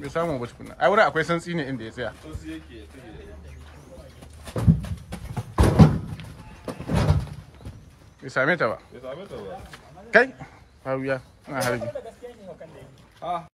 bai samu ba tukuna. Ai wurin akwai santsi ne inda ya tsaya. Bai same ta ba. Kai hawiya ana harbi.